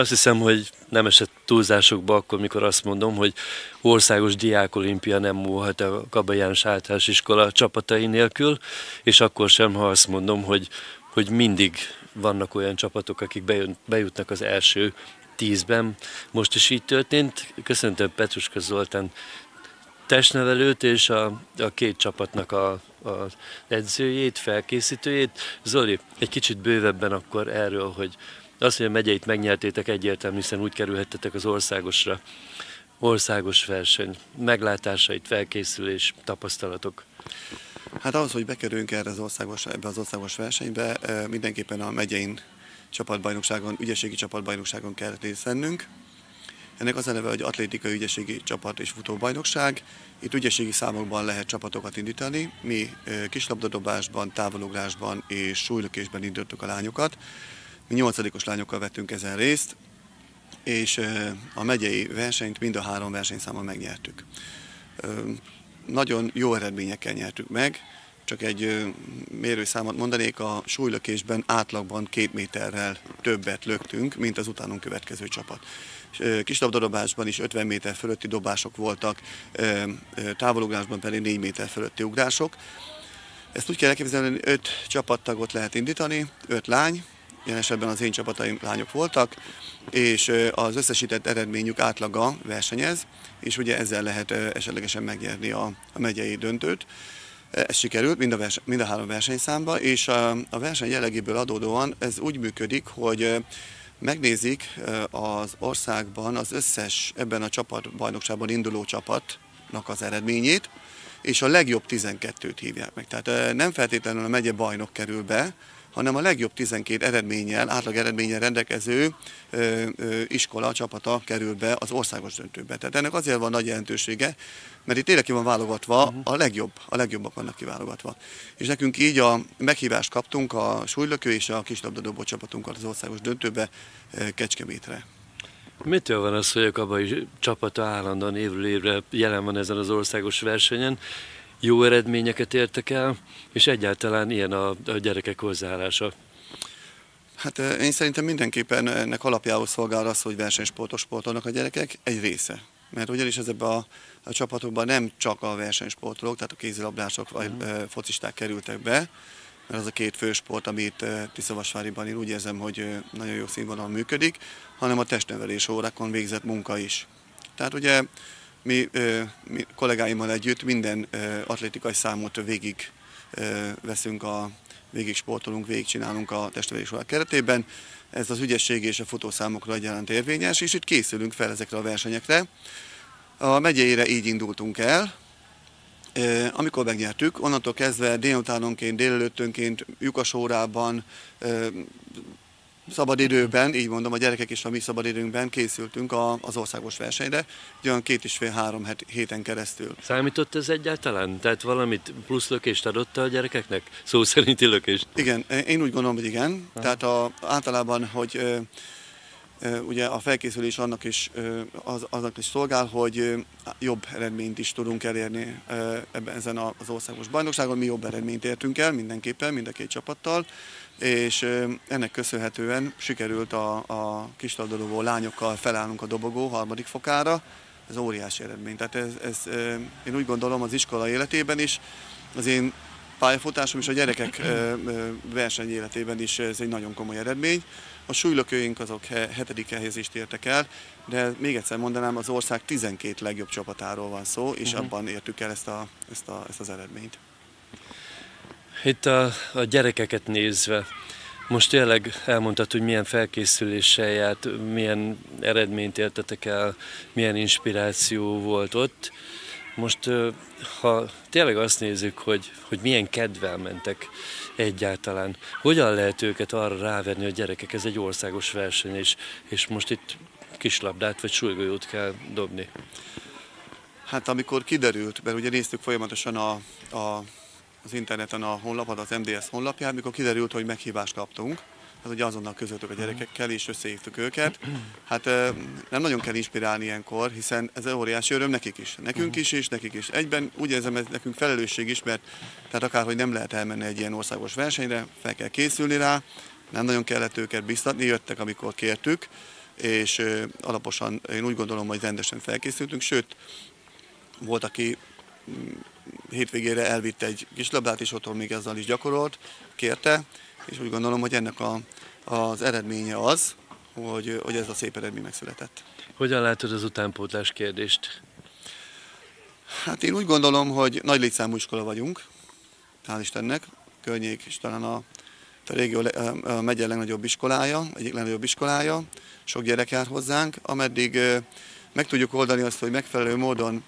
Azt hiszem, hogy nem esett túlzásokba akkor, mikor azt mondom, hogy országos diákolimpia nem múlhat a Kaba János általános iskola csapatai nélkül, és akkor sem, ha azt mondom, hogy, hogy mindig vannak olyan csapatok, akik bejutnak az első tízben. Most is így történt. Köszöntöm Petruska Zoltán testnevelőt és a, a két csapatnak a, a edzőjét, felkészítőjét. Zoli, egy kicsit bővebben akkor erről, hogy azt, hogy a megyeit megnyertétek egyértelmű, hiszen úgy kerülhettetek az országosra. Országos verseny, meglátásait, felkészülés, tapasztalatok. Hát ahhoz, hogy bekerüljünk erre az országos, ebbe az országos versenybe, mindenképpen a megyein csapatbajnokságon, ügyességi csapatbajnokságon kell részt vennünk. Ennek az a neve, hogy atlétikai ügyességi csapat és futóbajnokság. Itt ügyességi számokban lehet csapatokat indítani. Mi kislabdadobásban, távolugrásban és súlylökésben indítottuk a lányokat. Mi nyolcadikos lányokkal vettünk ezen részt, és a megyei versenyt mind a három versenyszámon megnyertük. Nagyon jó eredményekkel nyertük meg, csak egy mérőszámot mondanék, a súlylökésben átlagban két méterrel többet löktünk, mint az utánunk következő csapat. Kislabdadobásban is 50 méter fölötti dobások voltak, távolugrásban pedig 4 méter fölötti ugrások. Ezt úgy kell elképzelni, hogy 5 csapattagot lehet indítani, 5 lány, ilyen esetben az én csapataim lányok voltak, és az összesített eredményük átlaga versenyez, és ugye ezzel lehet esetlegesen megnyerni a, a megyei döntőt. Ez sikerült mind a, vers, mind a három versenyszámba, és a, a verseny jellegéből adódóan ez úgy működik, hogy megnézik az országban az összes ebben a csapatbajnokságban induló csapatnak az eredményét, és a legjobb 12-t hívják meg. Tehát nem feltétlenül a megye bajnok kerül be, hanem a legjobb 12 eredménnyel, átlag eredménnyel rendelkező ö, ö, iskola csapata kerül be az országos döntőbe. Tehát ennek azért van nagy jelentősége, mert itt tényleg ki van válogatva, uh-huh. a legjobb, a legjobbak vannak kiválogatva. És nekünk így a meghívást kaptunk a súlylökő és a kislabdadobó csapatunkkal az országos döntőbe Kecskemétre. Mitől van az, hogy a kabai csapata állandóan évről évre jelen van ezen az országos versenyen, jó eredményeket értek el, és egyáltalán ilyen a, a gyerekek hozzáállása. Hát én szerintem mindenképpen ennek alapjául szolgál az, hogy versenysportos sportolnak a gyerekek egy része. Mert ugyanis ezekben a, a csapatokban nem csak a versenysportolók, tehát a kézilabdások vagy mm. focisták kerültek be, mert az a két fősport, amit Tiszavasváriban én úgy érzem, hogy nagyon jó színvonalon működik, hanem a testnevelés órákon végzett munka is. Tehát ugye mi, mi kollégáimmal együtt minden atlétikai számot végig veszünk, a, végig sportolunk, végig csinálunk a testnevelés keretében. Ez az ügyesség és a futószámokra egyaránt érvényes, és itt készülünk fel ezekre a versenyekre. A megyeire így indultunk el, amikor megnyertük, onnantól kezdve délutánonként, délelőttönként, lyukas órában, szabadidőben, így mondom, a gyerekek is a mi szabadidőnkben készültünk az országos versenyre, olyan két és fél-három héten keresztül. Számított ez egyáltalán? Tehát valamit plusz lökést adott a gyerekeknek? Szó szerinti lökést? Igen, én úgy gondolom, hogy igen. Ha. Tehát a, általában, hogy ugye a felkészülés annak is, az, aznak is szolgál, hogy jobb eredményt is tudunk elérni ebben ezen az országos bajnokságon. Mi jobb eredményt értünk el mindenképpen, mind a két csapattal és ennek köszönhetően sikerült a, a kislabdadobó lányokkal felállnunk a dobogó harmadik fokára. Ez óriási eredmény. Tehát ez, ez, én úgy gondolom az iskola életében is, az én pályafutásom és a gyerekek verseny életében is ez egy nagyon komoly eredmény. A súlylökőink azok hetedik helyezést értek el, de még egyszer mondanám, az ország 12 legjobb csapatáról van szó, és uh-huh. abban értük el ezt, a, ezt, a, ezt az eredményt. Itt a, a gyerekeket nézve, most tényleg elmondtad, hogy milyen felkészüléssel járt, milyen eredményt értetek el, milyen inspiráció volt ott. Most, ha tényleg azt nézzük, hogy, hogy milyen kedvel mentek egyáltalán, hogyan lehet őket arra rávenni, hogy gyerekek, ez egy országos verseny, és, és most itt kislabdát vagy súlygolyót kell dobni? Hát amikor kiderült, mert ugye néztük folyamatosan a, a az interneten a honlapot, az MDS honlapján, mikor kiderült, hogy meghívást kaptunk, hát ugye azonnal közöltük a gyerekekkel, és összehívtuk őket. Hát nem nagyon kell inspirálni ilyenkor, hiszen ez óriási öröm nekik is. Nekünk is, és nekik is. Egyben úgy érzem, ez nekünk felelősség is, mert tehát akárhogy nem lehet elmenni egy ilyen országos versenyre, fel kell készülni rá, nem nagyon kellett őket biztatni, jöttek, amikor kértük, és alaposan én úgy gondolom, hogy rendesen felkészültünk, sőt, volt, aki mm, hétvégére elvitte egy kis labdát, és otthon még ezzel is gyakorolt, kérte, és úgy gondolom, hogy ennek a, az eredménye az, hogy, hogy ez a szép eredmény megszületett. Hogyan látod az utánpótlás kérdést? Hát én úgy gondolom, hogy nagy létszámú iskola vagyunk, hál' Istennek, környék és talán a, a régió a megye legnagyobb iskolája, egyik legnagyobb iskolája, sok gyerek jár hozzánk, ameddig meg tudjuk oldani azt, hogy megfelelő módon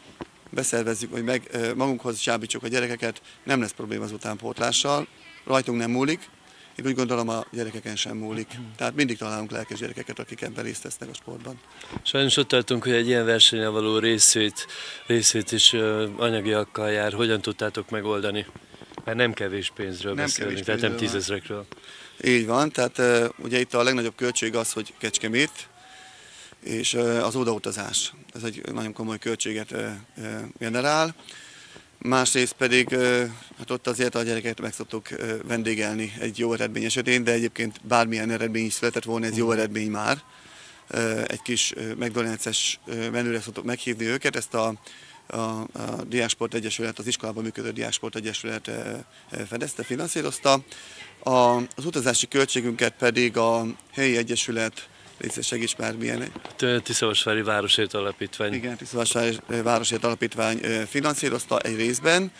beszervezzük, hogy meg, magunkhoz csábítsuk a gyerekeket, nem lesz probléma az utánpótlással, rajtunk nem múlik, én úgy gondolom a gyerekeken sem múlik. Tehát mindig találunk lelkes gyerekeket, akik ebben részt vesznek a sportban. Sajnos ott tartunk, hogy egy ilyen versenyen való részét, részét is anyagiakkal jár. Hogyan tudtátok megoldani? Mert nem kevés pénzről nem beszélünk, kevés tehát nem tízezrekről. Így van, tehát ugye itt a legnagyobb költség az, hogy Kecskemét, és az odautazás. Ez egy nagyon komoly költséget generál. Másrészt pedig, hát ott azért a gyereket meg szoktuk vendégelni egy jó eredmény esetén, de egyébként bármilyen eredmény is született volna, ez jó mhm. eredmény már. Egy kis McDonald's-es menüre szoktuk meghívni őket, ezt a a, a Diásport Egyesület, az iskolában működő Diásport Egyesület fedezte, finanszírozta. A, az utazási költségünket pedig a helyi egyesület Légy segíts már milyen. Tiszavasvári Városért Alapítvány. Igen, Tiszavasvári Városért Alapítvány finanszírozta egy részben,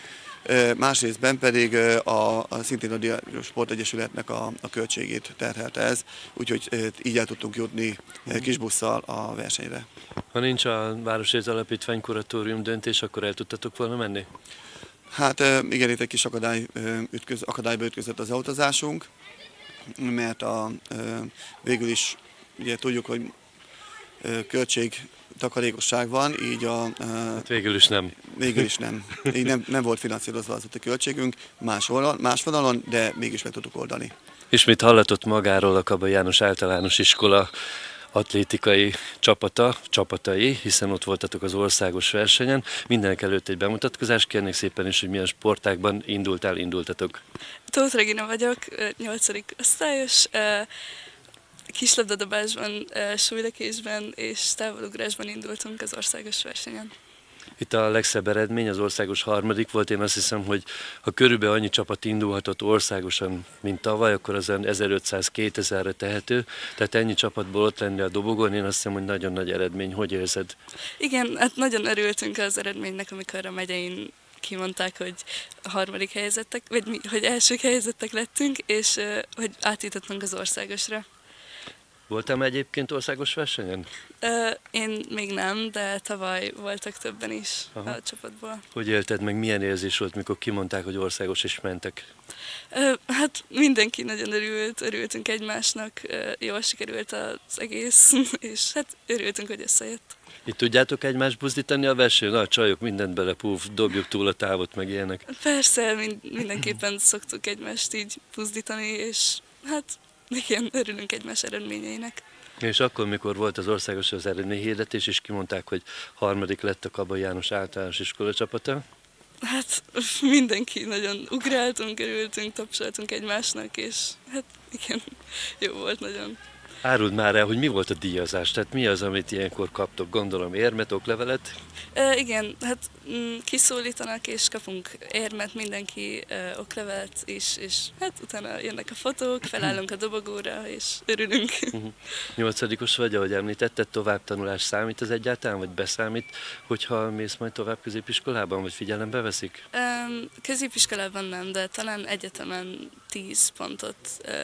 más részben pedig a, a szintén a Sportegyesületnek a, a költségét terhelte ez, úgyhogy így el tudtunk jutni kisbusszal a versenyre. Ha nincs a Városért Alapítvány kuratórium döntés, akkor el tudtatok volna menni? Hát igen, itt egy kis akadály, ütköz, akadályba ütközött az autózásunk, mert a, végül is ugye tudjuk, hogy költség takarékosság van, így a... Hát végül is nem. Végül is nem. Így nem, nem volt finanszírozva az a költségünk más, oldal, más vonalon, de mégis meg tudtuk oldani. És mit hallatott magáról a Kaba János általános iskola atlétikai csapata, csapatai, hiszen ott voltatok az országos versenyen. Mindenek előtt egy bemutatkozást kérnék szépen is, hogy milyen sportákban indultál, indultatok. Tóth Regina vagyok, 8. osztályos kislabdadobásban, súlylökésben és távolugrásban indultunk az országos versenyen. Itt a legszebb eredmény, az országos harmadik volt. Én azt hiszem, hogy ha körülbelül annyi csapat indulhatott országosan, mint tavaly, akkor az 1500-2000-re tehető. Tehát ennyi csapatból ott lenni a dobogon, én azt hiszem, hogy nagyon nagy eredmény. Hogy érzed? Igen, hát nagyon örültünk az eredménynek, amikor a megyein kimondták, hogy a harmadik helyezettek, vagy mi, hogy első helyezettek lettünk, és hogy átítottunk az országosra. Voltam egyébként országos versenyen? Ö, én még nem, de tavaly voltak többen is Aha. a csapatból. Hogy élted meg, milyen érzés volt, mikor kimondták, hogy országos is mentek? Ö, hát mindenki nagyon örült, örültünk egymásnak, jól sikerült az egész, és hát örültünk, hogy összejött. Itt tudjátok egymást buzdítani a versenyen? A csajok mindent bele, puf, dobjuk túl a távot, meg ilyenek. Persze, mind, mindenképpen szoktuk egymást így buzdítani, és hát igen, örülünk egymás eredményeinek. És akkor, mikor volt az országos az hirdetés, és kimondták, hogy harmadik lett a Kaba János általános iskola csapata? Hát mindenki nagyon ugráltunk, örültünk, tapsoltunk egymásnak, és hát igen, jó volt nagyon. Áruld már el, hogy mi volt a díjazás, tehát mi az, amit ilyenkor kaptok, gondolom érmet, oklevelet? E, igen, hát m, mm, kiszólítanak és kapunk érmet, mindenki e, oklevelet is, és hát utána jönnek a fotók, felállunk a dobogóra, és örülünk. Mhm. Nyolcadikos vagy, ahogy említetted, továbbtanulás számít az egyáltalán, vagy beszámít, hogyha mész majd tovább középiskolában, vagy figyelembe veszik? E, középiskolában nem, de talán egyetemen 10 pontot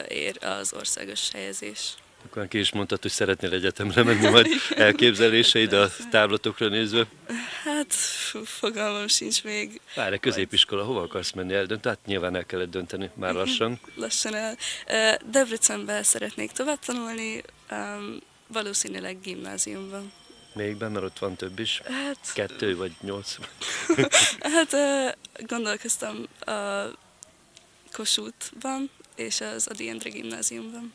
ér az országos helyezés. Akkor ki is mondtad, hogy szeretnél egyetemre menni, majd elképzeléseid a táblatokra nézve? Hát fogalmam sincs még. Várj, középiskola, hova akarsz menni? Eldönt? Hát nyilván el kellett dönteni, már lassan. lassan el. Debrecenben szeretnék tovább tanulni, valószínűleg gimnáziumban. Még benne, mert ott van több is? Hát... Kettő vagy nyolc? hát gondolkoztam a Kossuthban és az Adi Endre gimnáziumban.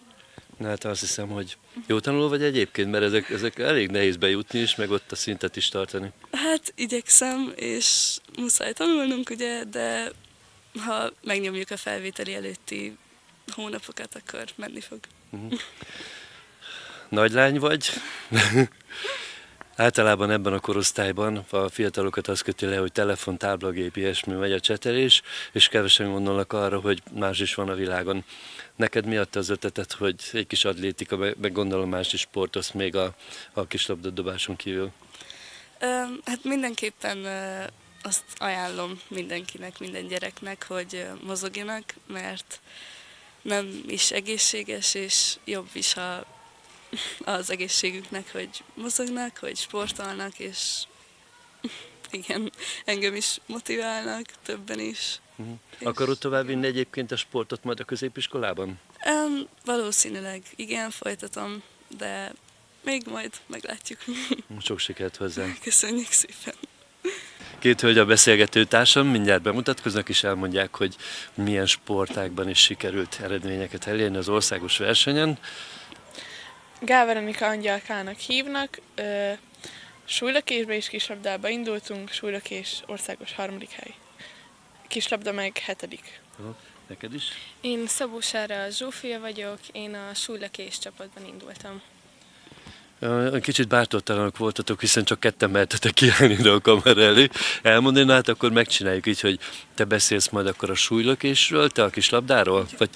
Na hát azt hiszem, hogy jó tanuló vagy egyébként, mert ezek, ezek elég nehéz bejutni is, meg ott a szintet is tartani. Hát igyekszem, és muszáj tanulnunk, ugye, de ha megnyomjuk a felvételi előtti hónapokat, akkor menni fog. Uh-huh. nagylány vagy. Általában ebben a korosztályban a fiatalokat azt köti le, hogy telefon, táblagép, ilyesmi megy a csetelés, és kevesen gondolnak arra, hogy más is van a világon. Neked mi adta az ötletet, hogy egy kis atlétika, meg gondolom más is sportosz még a, a kis labdadobáson kívül? Hát mindenképpen azt ajánlom mindenkinek, minden gyereknek, hogy mozogjanak, mert nem is egészséges, és jobb is, ha az egészségüknek, hogy mozognak, hogy sportolnak, és igen, engem is motiválnak, többen is. Uh-huh. Akarod továbbvinni egyébként a sportot majd a középiskolában? Um, valószínűleg igen, folytatom, de még majd meglátjuk. Sok sikert hozzá. Köszönjük szépen. Két hölgy a beszélgető társam, mindjárt bemutatkoznak és elmondják, hogy milyen sportákban is sikerült eredményeket elérni az országos versenyen. Gál Veronika Angyalkának hívnak, ö, súlylökésbe és kislabdába indultunk, súlylökés országos harmadik hely. Kislabda meg hetedik. Aha. Neked is? Én Szabó Sára Zsófia vagyok, én a súlylökés csapatban indultam. Kicsit bártottalanok voltatok, hiszen csak ketten mehetetek kiállni ide a kamera elé. Elmondani, hát akkor megcsináljuk így, hogy te beszélsz majd akkor a súlylökésről, te a kislabdáról? Vagy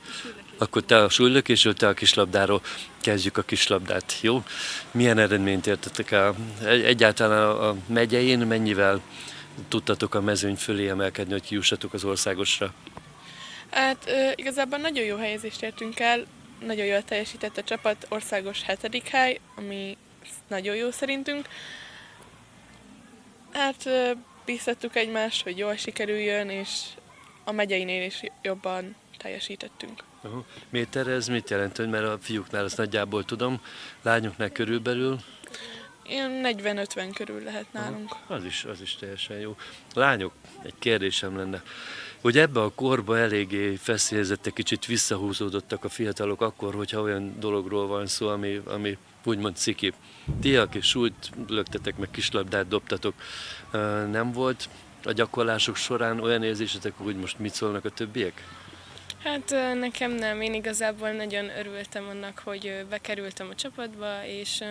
akkor te a súlylökésről, te a kislabdáról. Kezdjük a kislabdát, jó? Milyen eredményt értetek el? Egyáltalán a megyein mennyivel tudtatok a mezőny fölé emelkedni, hogy kiussatok az országosra? Hát igazából nagyon jó helyezést értünk el, nagyon jól teljesített a csapat, országos hetedik hely, ami nagyon jó szerintünk. Hát bíztattuk egymást, hogy jól sikerüljön, és a megyeinél is jobban teljesítettünk. Uh-huh. Méter ez mit jelent, hogy mert a fiúknál azt nagyjából tudom, lányoknál körülbelül? Ilyen 40-50 körül lehet nálunk. Uh-huh. Az is, az is teljesen jó. Lányok, egy kérdésem lenne hogy ebbe a korba eléggé feszélyezettek, kicsit visszahúzódottak a fiatalok akkor, hogyha olyan dologról van szó, ami, ami úgymond ciki. Ti, aki súlyt löktetek, meg kislabdát dobtatok, nem volt a gyakorlások során olyan érzésetek, hogy most mit szólnak a többiek? Hát nekem nem, én igazából nagyon örültem annak, hogy bekerültem a csapatba, és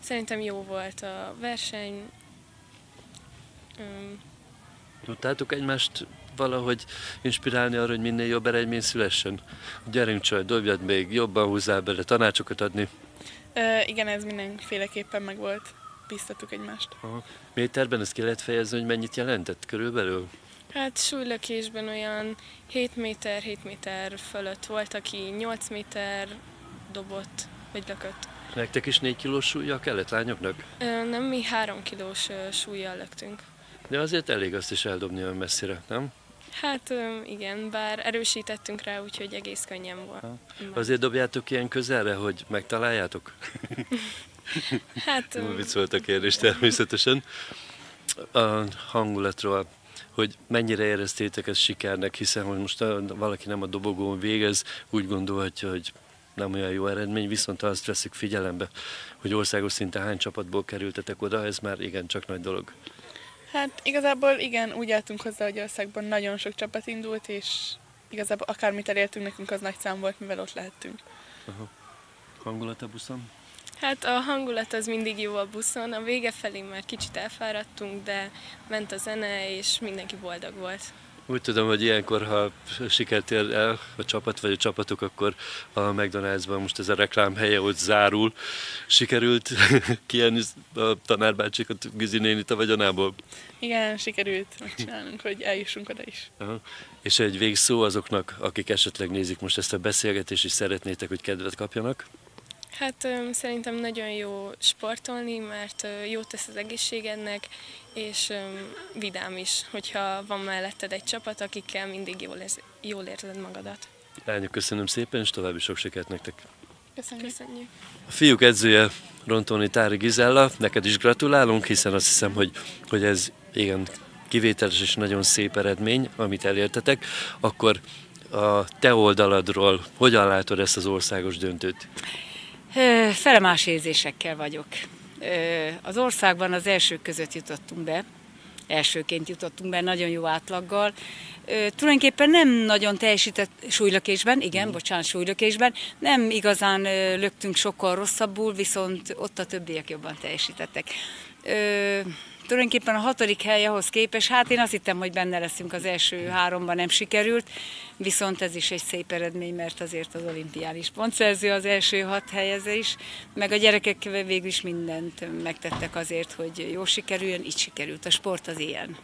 szerintem jó volt a verseny. Tudtátok egymást valahogy inspirálni arra, hogy minél jobb eredmény szülessen? Gyerünk csaj, dobjad még, jobban húzzál bele, tanácsokat adni? Ö, igen, ez mindenféleképpen meg volt. Biztatuk egymást. Aha. Méterben ezt ki lehet fejezni, hogy mennyit jelentett körülbelül? Hát súlylökésben olyan 7 méter, 7 méter fölött volt, aki 8 méter dobott, vagy lökött. Nektek is 4 kilós súlya kellett lányoknak? Ö, nem, mi 3 kilós súlyjal löktünk. De azért elég azt is eldobni olyan messzire, nem? Hát igen, bár erősítettünk rá, úgyhogy egész könnyen volt. Ha. Azért dobjátok ilyen közelre, hogy megtaláljátok? hát... Vicc volt a kérdés természetesen. A hangulatról, hogy mennyire éreztétek ezt sikernek, hiszen hogy most valaki nem a dobogón végez, úgy gondolhatja, hogy nem olyan jó eredmény, viszont azt veszük figyelembe, hogy országos szinten hány csapatból kerültetek oda, ez már igen csak nagy dolog. Hát igazából igen, úgy álltunk hozzá, hogy országban nagyon sok csapat indult, és igazából akármit elértünk, nekünk az nagy szám volt, mivel ott lehettünk. Aha. Hangulat a buszon? Hát a hangulat az mindig jó a buszon, a vége felé már kicsit elfáradtunk, de ment a zene, és mindenki boldog volt. Úgy tudom, hogy ilyenkor, ha sikert ér el a csapat vagy a csapatok, akkor a McDonald'sban most ez a reklám helye ott zárul. Sikerült kijönni a tanárbácsikat Gizi nénit a vagyonából? Igen, sikerült megcsinálnunk, hogy eljussunk oda is. Aha. És egy végszó azoknak, akik esetleg nézik most ezt a beszélgetést, és szeretnétek, hogy kedvet kapjanak? Hát szerintem nagyon jó sportolni, mert jót tesz az egészségednek, és vidám is, hogyha van melletted egy csapat, akikkel mindig jól, érz, jól érzed magadat. Lányok, köszönöm szépen, és további sok sikert nektek. Köszönjük. Köszönjük. A fiúk edzője Rontoni Tári Gizella, neked is gratulálunk, hiszen azt hiszem, hogy, hogy ez igen kivételes és nagyon szép eredmény, amit elértetek. Akkor a te oldaladról hogyan látod ezt az országos döntőt? Felemás érzésekkel vagyok. Az országban az elsők között jutottunk be, elsőként jutottunk be, nagyon jó átlaggal. Ö, tulajdonképpen nem nagyon teljesített súlylökésben, igen, mm. bocsánat, súlylökésben, nem igazán ö, löktünk sokkal rosszabbul, viszont ott a többiek jobban teljesítettek. Ö, tulajdonképpen a hatodik hely ahhoz képest, hát én azt hittem, hogy benne leszünk az első háromban, nem sikerült, viszont ez is egy szép eredmény, mert azért az olimpián is pontszerző az első hat helyezés, meg a gyerekek végül is mindent megtettek azért, hogy jó sikerüljön, így sikerült. A sport az ilyen.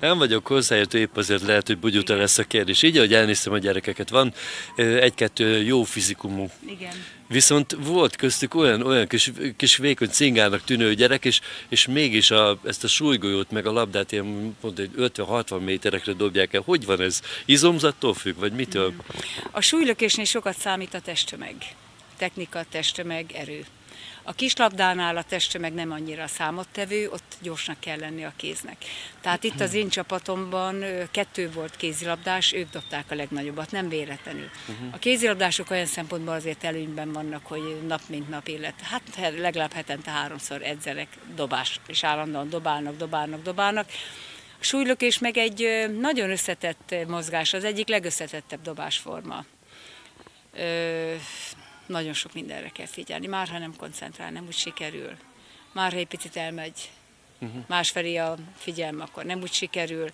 Nem vagyok hozzáértő, épp azért lehet, hogy bugyuta lesz a kérdés. Így, ahogy elnéztem a gyerekeket, van egy-kettő jó fizikumú. Igen. Viszont volt köztük olyan, olyan kis, kis vékony cingának tűnő gyerek, és, és mégis a, ezt a súlygolyót meg a labdát ilyen 50-60 méterekre dobják el. Hogy van ez? Izomzattól függ, vagy mitől? A súlylökésnél sokat számít a testtömeg. Technika, testtömeg, erő. A kislabdánál a testtömeg nem annyira számottevő, ott gyorsnak kell lenni a kéznek. Tehát itt az én csapatomban kettő volt kézilabdás, ők dobták a legnagyobbat, nem véletlenül. A kézilabdások olyan szempontból azért előnyben vannak, hogy nap mint nap élet. Hát legalább hetente háromszor edzenek dobás, és állandóan dobálnak, dobálnak, dobálnak. A súlylökés meg egy nagyon összetett mozgás, az egyik legösszetettebb dobásforma nagyon sok mindenre kell figyelni. Már ha nem koncentrál, nem úgy sikerül. Már ha egy picit elmegy uh-huh. másfelé a figyelme, akkor nem úgy sikerül.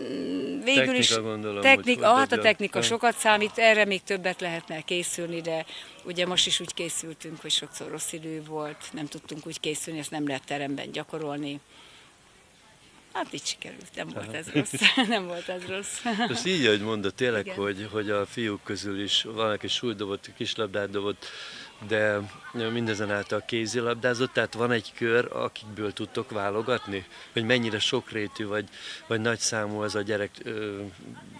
Mm, végül technika, is gondolom, technika, hát a technika sokat számít, erre még többet lehetne készülni, de ugye most is úgy készültünk, hogy sokszor rossz idő volt, nem tudtunk úgy készülni, ezt nem lehet teremben gyakorolni. Hát így sikerült, nem volt ez rossz. nem volt ez rossz. Most így, ahogy mondod, tényleg, hogy, hogy a fiúk közül is van, aki súlydobott, kislabdát dobott, de mindezenáltal kézilabdázott, tehát van egy kör, akikből tudtok válogatni? Hogy mennyire sokrétű vagy, vagy nagy számú az a gyerek ö,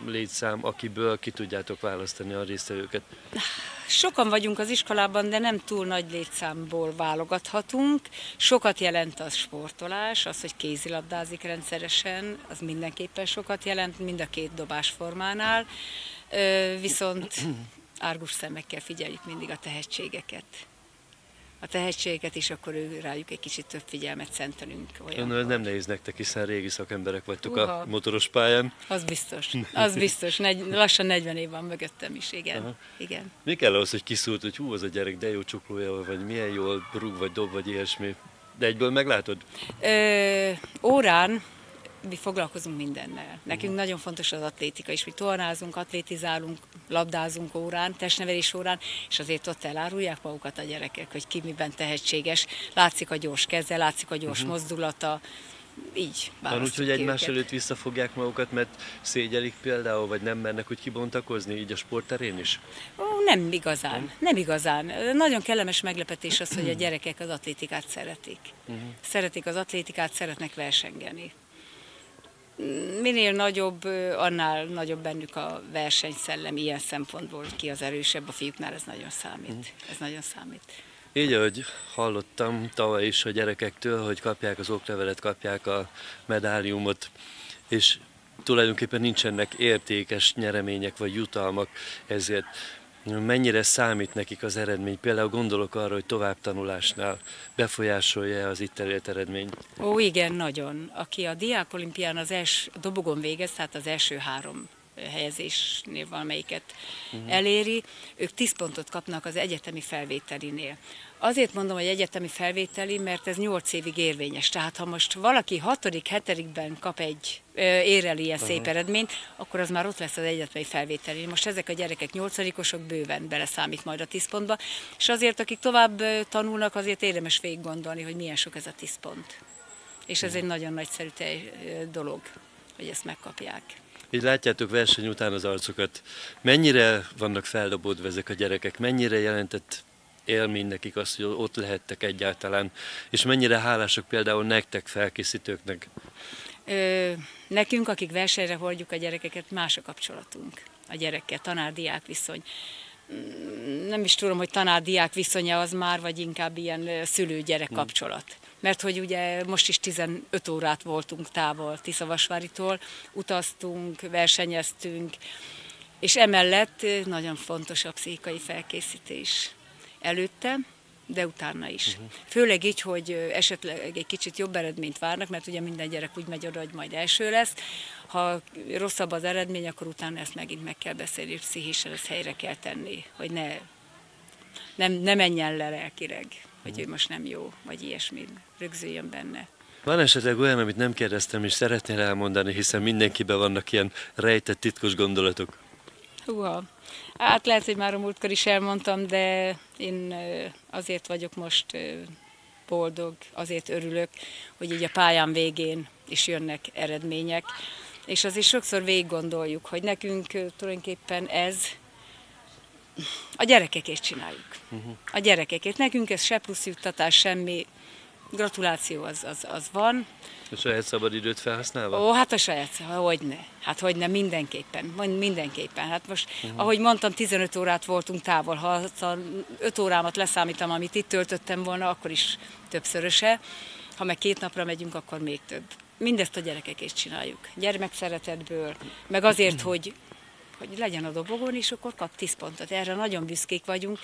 létszám, akiből ki tudjátok választani a résztvevőket? Sokan vagyunk az iskolában, de nem túl nagy létszámból válogathatunk. Sokat jelent a sportolás, az, hogy kézilabdázik rendszeresen, az mindenképpen sokat jelent, mind a két dobásformánál. Viszont árgus szemekkel figyeljük mindig a tehetségeket. A tehetségeket is, akkor ő rájuk egy kicsit több figyelmet szentelünk. Olyan ez nem nehéz nektek, hiszen régi szakemberek vagytok Uha. a motoros pályán. Az biztos, az biztos. Negy, lassan 40 év van mögöttem is, igen. Aha. igen. Mi kell ahhoz, hogy kiszúrt, hogy hú, az a gyerek de jó csuklója, vagy milyen jól rúg, vagy dob, vagy ilyesmi? De egyből meglátod? Ö, órán mi foglalkozunk mindennel. Nekünk uh-huh. nagyon fontos az atlétika is. Mi tornázunk, atlétizálunk, labdázunk órán, testnevelés órán, és azért ott elárulják magukat a gyerekek, hogy ki miben tehetséges. Látszik a gyors keze, látszik a gyors uh-huh. mozdulata, így Van úgy, hogy egymás őket. előtt visszafogják magukat, mert szégyelik például, vagy nem mernek úgy kibontakozni, így a sportterén is? Ó, nem igazán, nem? nem igazán. Nagyon kellemes meglepetés az, hogy a gyerekek az atlétikát szeretik. Uh-huh. Szeretik az atlétikát, szeretnek versengeni minél nagyobb, annál nagyobb bennük a versenyszellem ilyen szempontból, ki az erősebb a fiúknál, ez nagyon számít. Mm. Ez nagyon számít. Így, ahogy hallottam tavaly is a gyerekektől, hogy kapják az oklevelet, kapják a medáliumot, és tulajdonképpen nincsenek értékes nyeremények vagy jutalmak, ezért mennyire számít nekik az eredmény? Például gondolok arra, hogy továbbtanulásnál befolyásolja az itt elért eredmény. Ó, igen, nagyon. Aki a diákolimpián az els, a dobogon végez, tehát az első három helyezésnél valamelyiket uh-huh. eléri, ők 10 pontot kapnak az egyetemi felvételinél. Azért mondom, hogy egyetemi felvételi, mert ez 8 évig érvényes. Tehát ha most valaki 6 hetedikben kap egy ér ilyen szép eredményt, akkor az már ott lesz az egyetemi felvételi. Most ezek a gyerekek nyolcadikosok bőven beleszámít majd a 10 pontba, és azért, akik tovább tanulnak, azért érdemes végig gondolni, hogy milyen sok ez a 10 pont. És ez egy nagyon nagyszerű dolog, hogy ezt megkapják. Így látjátok verseny után az arcokat. Mennyire vannak feldobódva ezek a gyerekek? Mennyire jelentett élmény nekik azt, hogy ott lehettek egyáltalán, és mennyire hálások például nektek, felkészítőknek? Ö, nekünk, akik versenyre hordjuk a gyerekeket, más a kapcsolatunk a gyerekkel, tanár-diák viszony. Mm, nem is tudom, hogy tanár-diák viszonya az már, vagy inkább ilyen szülő-gyerek hm. kapcsolat. Mert hogy ugye most is 15 órát voltunk távol Tiszavasváritól, utaztunk, versenyeztünk, és emellett nagyon fontos a pszichikai felkészítés előtte, de utána is. Uh-huh. Főleg így, hogy esetleg egy kicsit jobb eredményt várnak, mert ugye minden gyerek úgy megy oda, hogy majd első lesz. Ha rosszabb az eredmény, akkor utána ezt megint meg kell beszélni, és pszichésen ezt helyre kell tenni, hogy ne, nem, ne menjen le lelkileg, hogy ő most nem jó, vagy ilyesmi rögzüljön benne. Van esetleg olyan, amit nem kérdeztem, és szeretnél elmondani, hiszen mindenkiben vannak ilyen rejtett titkos gondolatok? Húha, hát lehet, hogy már a múltkor is elmondtam, de én azért vagyok most boldog, azért örülök, hogy így a pályán végén is jönnek eredmények. És azért sokszor végig gondoljuk, hogy nekünk tulajdonképpen ez a gyerekekért csináljuk. Uh-huh. A gyerekekért. Nekünk ez se plusz juttatás, semmi gratuláció az, az, az van. A saját szabadidőt felhasználva? Ó, hát a saját, hogy ne. Hát hogy ne, mindenképpen, mindenképpen. Hát most, uh-huh. ahogy mondtam, 15 órát voltunk távol. Ha a 5 órámat leszámítom, amit itt töltöttem volna, akkor is többszöröse. Ha meg két napra megyünk, akkor még több. Mindezt a gyerekekért csináljuk. Gyermekszeretetből, meg azért, hogy hogy legyen a dobogon, és akkor kap 10 pontot. Erre nagyon büszkék vagyunk,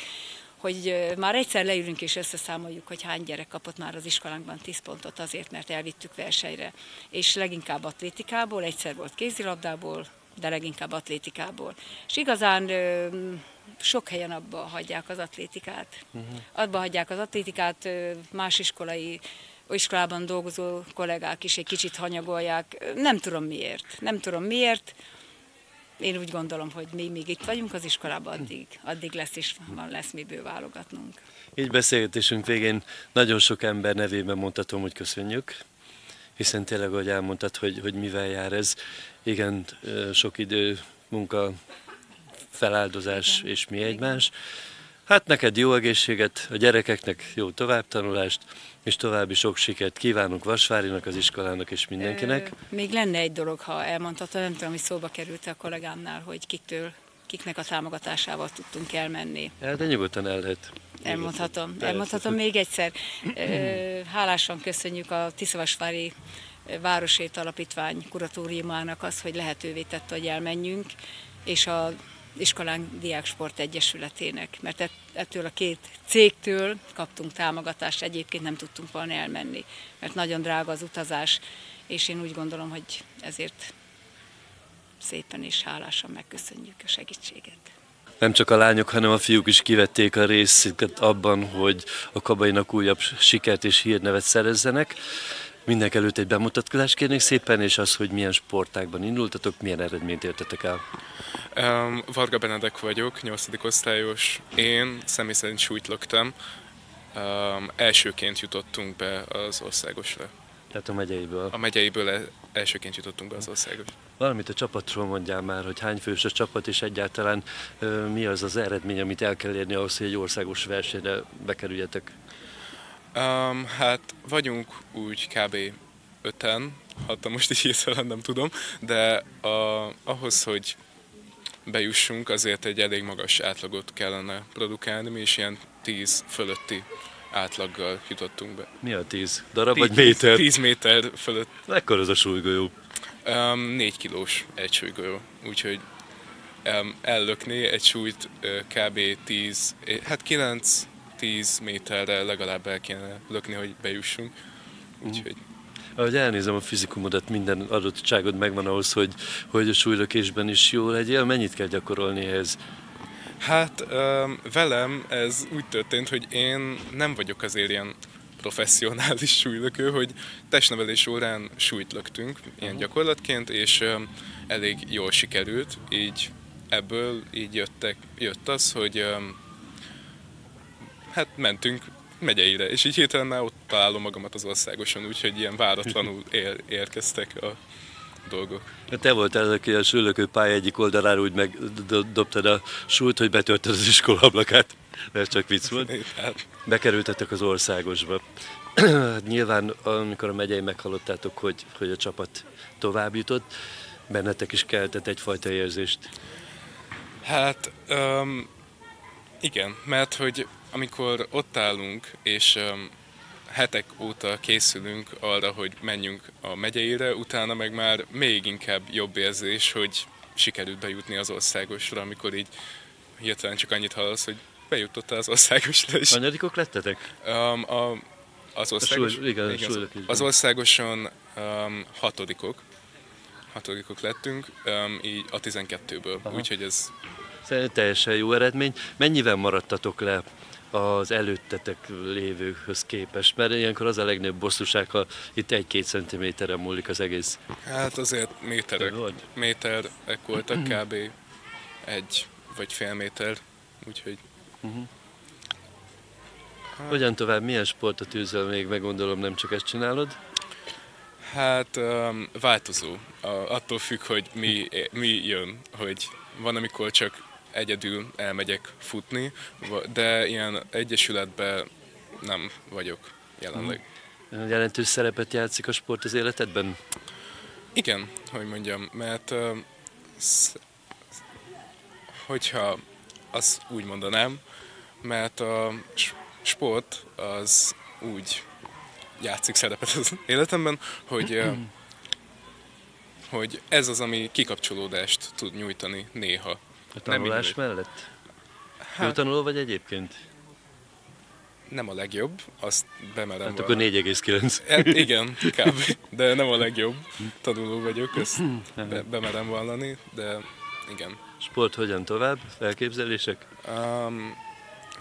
hogy már egyszer leülünk és összeszámoljuk, hogy hány gyerek kapott már az iskolánkban 10 pontot azért, mert elvittük versenyre. És leginkább atlétikából, egyszer volt kézilabdából, de leginkább atlétikából. És igazán sok helyen abba hagyják az atlétikát. Uh-huh. Abba hagyják az atlétikát, más iskolai iskolában dolgozó kollégák is egy kicsit hanyagolják. Nem tudom miért. Nem tudom miért én úgy gondolom, hogy mi még itt vagyunk az iskolában, addig, addig lesz is, van lesz miből válogatnunk. Így beszélgetésünk végén nagyon sok ember nevében mondhatom, hogy köszönjük, hiszen tényleg, ahogy elmondtad, hogy, hogy mivel jár ez, igen, sok idő, munka, feláldozás igen. és mi egymás. Hát neked jó egészséget, a gyerekeknek jó továbbtanulást, és további sok sikert kívánunk Vasvárinak, az iskolának és mindenkinek. Ö, még lenne egy dolog, ha elmondhatom, nem tudom, hogy szóba került a kollégámnál, hogy kiktől, kiknek a támogatásával tudtunk elmenni. El, de nyugodtan el lehet. Elmondhatom, elmondhatom még egyszer. Hálásan köszönjük a Tiszavasvári Városét Alapítvány kuratóriumának az, hogy lehetővé tette, hogy elmenjünk, és a iskolánk Diáksport Egyesületének, mert ettől a két cégtől kaptunk támogatást, egyébként nem tudtunk volna elmenni, mert nagyon drága az utazás, és én úgy gondolom, hogy ezért szépen és hálásan megköszönjük a segítséget. Nem csak a lányok, hanem a fiúk is kivették a részüket abban, hogy a kabainak újabb sikert és hírnevet szerezzenek. Mindenek előtt egy bemutatkozást kérnék szépen, és az, hogy milyen sportákban indultatok, milyen eredményt értetek el. Um, Varga Benedek vagyok, 8. osztályos. Én személy szerint súlyt löktem. Um, elsőként jutottunk be az országosra. Tehát a megyeiből? A megyeiből e- elsőként jutottunk be az országos. Valamit a csapatról mondjál már, hogy hány fős a csapat, és egyáltalán mi az az eredmény, amit el kell érni ahhoz, hogy egy országos versenyre bekerüljetek? Um, hát vagyunk úgy kb. öten, hát most is hirtelen nem tudom, de a, ahhoz, hogy bejussunk, azért egy elég magas átlagot kellene produkálni, mi is ilyen 10 fölötti átlaggal jutottunk be. Mi a 10? Darab vagy méter? 10 méter fölött. Mekkora az a súlygolyó? Um, 4 kilós egy súlygolyó, úgyhogy um, ellökni egy súlyt uh, kb. 10, hát 9 10 méterre legalább el kéne lökni, hogy bejussunk. Úgyhogy... Ahogy elnézem a fizikumodat, minden adottságod megvan ahhoz, hogy, hogy a súlylökésben is jó legyél. Mennyit kell gyakorolni ehhez? Hát velem ez úgy történt, hogy én nem vagyok azért ilyen professzionális súlylökő, hogy testnevelés órán súlyt löktünk, ilyen gyakorlatként, és elég jól sikerült, így ebből így jöttek, jött az, hogy hát mentünk megyeire, és így hirtelen már ott találom magamat az országoson, úgyhogy ilyen váratlanul ér, érkeztek a dolgok. Te voltál, aki a sülökő pálya egyik oldalára úgy megdobtad a súlyt, hogy betörted az iskola ablakát. Ez csak vicc volt. Hát. Bekerültetek az országosba. Nyilván, amikor a megyei meghallottátok, hogy, hogy a csapat tovább jutott, bennetek is keltett egyfajta érzést. Hát, um, igen, mert hogy amikor ott állunk, és hetek óta készülünk arra, hogy menjünk a megyeire, utána meg már még inkább jobb érzés, hogy sikerült bejutni az országosra, amikor így hirtelen csak annyit hallasz, hogy bejutotta az országosra is. Anyadikok lettetek? Um, a, az országos, súly- igen, igen, súlylökésben. az országoson um, hatodikok, hatodikok lettünk, um, így a 12-ből, Aha. úgyhogy ez Szerintem teljesen jó eredmény. Mennyivel maradtatok le az előttetek lévőkhöz képest? Mert ilyenkor az a legnagyobb bosszúság, ha itt egy-két centiméterre múlik az egész. hát azért méterek, méterek voltak kb. egy vagy fél méter, úgyhogy Hogyan tovább, milyen sportot űzöl még, meg gondolom nem csak ezt csinálod? Hát um, változó. A, attól függ, hogy mi, mi jön, hogy van, amikor csak egyedül elmegyek futni, de ilyen egyesületben nem vagyok jelenleg. Jelentős szerepet játszik a sport az életedben? Igen, hogy mondjam, mert uh, hogyha azt úgy mondanám, mert a sport az úgy játszik szerepet az életemben, hogy, uh, hogy ez az, ami kikapcsolódást tud nyújtani néha. A tanulás mindegy. mellett? Jó Hát, tanuló vagy egyébként? nem a legjobb, azt bemerem Hát akkor vallani. 4,9. Hát igen, kb. De nem a legjobb tanuló vagyok, ezt be, bemerem vallani, de igen. Sport hogyan tovább? Elképzelések? Um,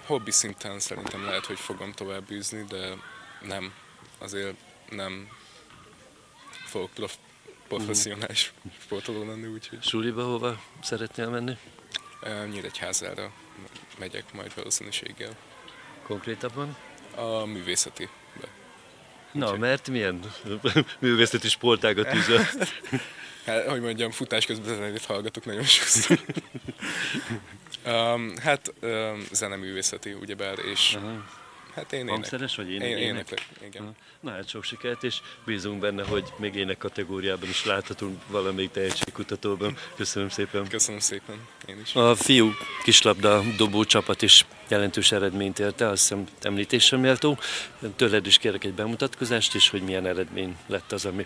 hobbi szinten szerintem lehet, hogy fogom tovább űzni, de nem. Azért nem fogok prof- professzionális sportoló lenni, úgyhogy Suliba hova szeretnél menni? Nyíregyházára megyek majd valószínűséggel. Konkrétabban? A művészeti. Na, Úgyhogy- mert milyen művészeti sportágat űzöl? Hát, hogy mondjam, futás közben zenét hallgatok nagyon sokszor. um, hát um, zeneművészeti, ugyebár, és Aha. Hát én ének. Hangszeres vagy ének? Én, ének? igen. Na hát sok sikert, és bízunk benne, hogy még ének kategóriában is láthatunk valamelyik tehetségkutatóban. Köszönöm szépen. Köszönöm szépen, én is. A fiú kislabda dobó csapat is jelentős eredményt érte, azt hiszem említésem méltó. Tőled is kérek egy bemutatkozást is, hogy milyen eredmény lett az, ami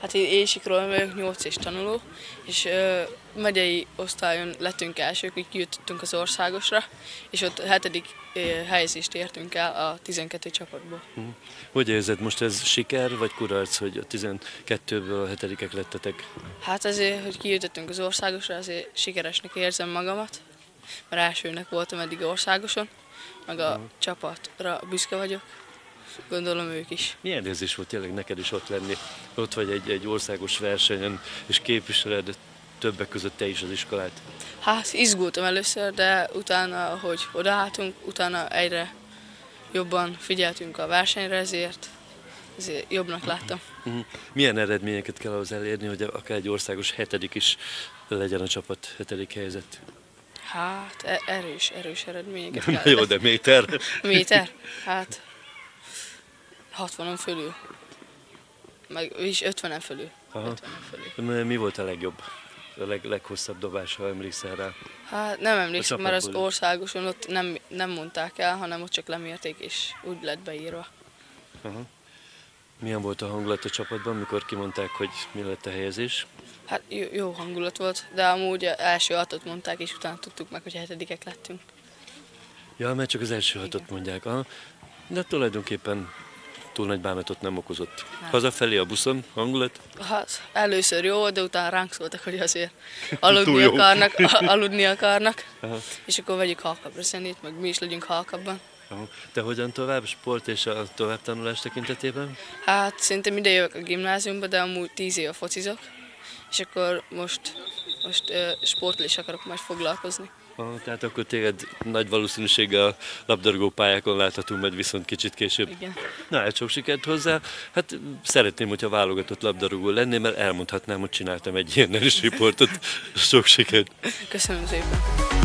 Hát én Ésikról vagyok, 8 és tanuló, és ö, megyei osztályon lettünk elsők, így kijutottunk az országosra, és ott hetedik ö, helyezést értünk el a 12 csapatból. Hogy érzed most ez siker vagy kudarc, hogy a 12-ből a hetedikek lettetek? Hát ezért, hogy kijutottunk az országosra, azért sikeresnek érzem magamat, mert elsőnek voltam eddig országoson, meg a csapatra büszke vagyok, gondolom ők is. Milyen érzés volt tényleg neked is ott lenni? Ott vagy egy, egy országos versenyen, és képviseled többek között te is az iskolát. Hát izgultam először, de utána, hogy odaálltunk, utána egyre jobban figyeltünk a versenyre, ezért, ezért jobbnak láttam. Mhm. Milyen eredményeket kell ahhoz elérni, hogy akár egy országos hetedik is legyen a csapat hetedik helyzet? Hát e- erős, erős eredményeket kell. Jó, de méter. Méter? Hát 60-on fölül. Meg is 50-en fölül. Aha. 50-en fölül. Mi volt a legjobb? A leg, leghosszabb dobás, ha emlékszel rá? Hát nem emlékszem, mert az országoson ott nem, nem mondták el, hanem ott csak lemérték, és úgy lett beírva. Aha. Milyen volt a hangulat a csapatban, mikor kimondták, hogy mi lett a helyezés? Hát jó, jó hangulat volt, de amúgy első hatot mondták, és utána tudtuk meg, hogy hetedikek lettünk. Ja, mert csak az első hatot mondják. Aha. De tulajdonképpen túl nagy bánatot nem okozott. Hazafelé a buszon hangulat? Hát először jó de utána ránk szóltak, hogy azért aludni akarnak, aludni akarnak, Aha. és akkor vegyük halkabbra zenét, meg mi is legyünk halkabban. Aha. Te hogyan tovább, sport és a továbbtanulás tekintetében? Hát szerintem ide jövök a gimnáziumba, de amúgy tíz éve focizok, és akkor most, most uh, sporttal is akarok majd foglalkozni. Aha, tehát akkor téged nagy valószínűséggel a labdarúgó pályákon láthatunk majd viszont kicsit később. Igen. Na, hát sok sikert hozzá. Hát szeretném, hogyha válogatott labdarúgó lennél, mert elmondhatnám, hogy csináltam egy ilyen riportot. Sok sikert! Köszönöm szépen.